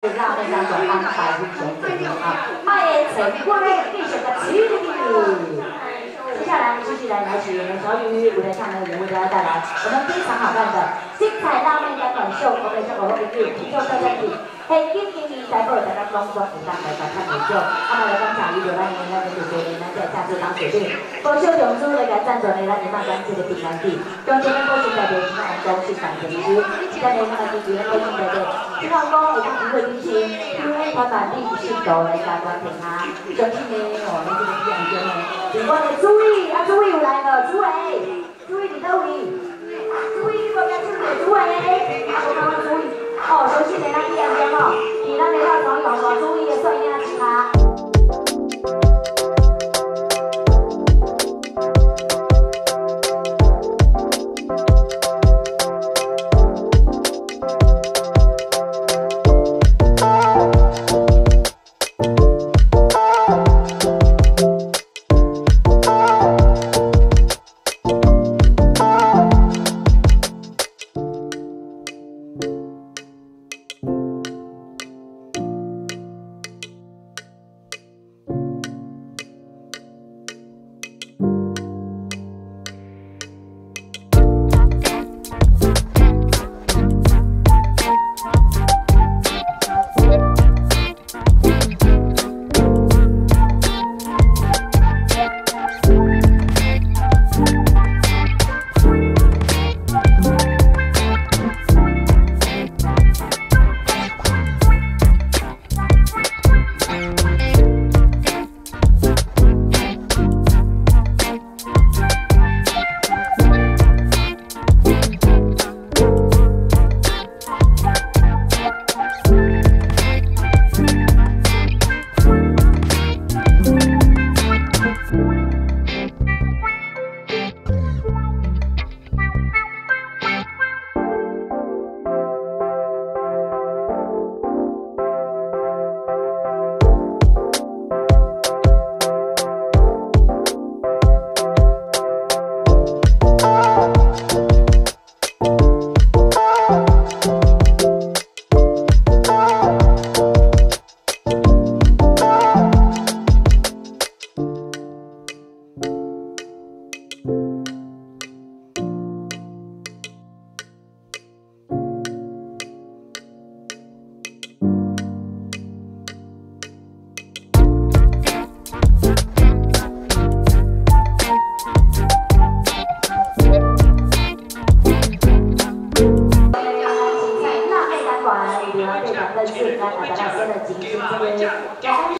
拉面当中安排不全啊，卖的成果呢，继续的持续。接下来继续来邀请小雨舞台上的人为大家带来我们非常好看的精彩浪漫的短秀，我们这个会议听众大家听。嘿，今天呢，在座大家隆重鼓掌来观看美秀，那么来观赏一九八零年的主角呢，在下次当决定。丰收中珠来个赞助呢，咱一万关注的平安地，中间呢，高兴代表金黄公是产品师，在呢，我们支持呢，高兴代表金黄公有机会支持，因为他把历史度来加关给他，相信呢，哦，你这个眼睛呢，另外的朱毅，啊，朱毅又来了，朱伟，请各位家人给各位家人点